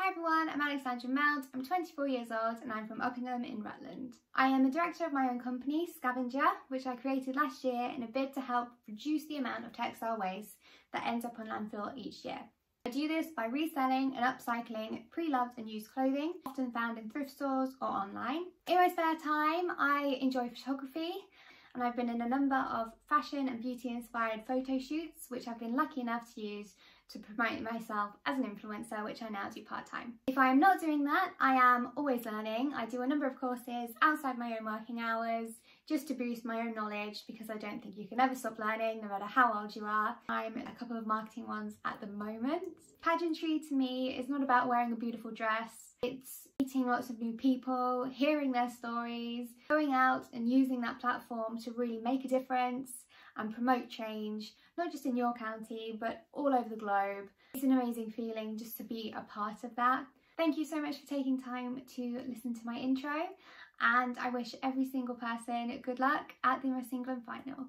Hi everyone, I'm Alexandra Mount, I'm 24 years old and I'm from Uppingham in Rutland. I am a director of my own company, Scavenger, which I created last year in a bid to help reduce the amount of textile waste that ends up on landfill each year. I do this by reselling and upcycling pre-loved and used clothing, often found in thrift stores or online. In my spare time, I enjoy photography and I've been in a number of fashion and beauty inspired photo shoots, which I've been lucky enough to use to promote myself as an influencer, which I now do part-time. If I am not doing that, I am always learning. I do a number of courses outside my own working hours, just to boost my own knowledge because I don't think you can ever stop learning no matter how old you are. I'm in a couple of marketing ones at the moment. Pageantry to me is not about wearing a beautiful dress, it's meeting lots of new people, hearing their stories, going out and using that platform to really make a difference and promote change, not just in your county, but all over the globe. It's an amazing feeling just to be a part of that. Thank you so much for taking time to listen to my intro and I wish every single person good luck at the Miss England final.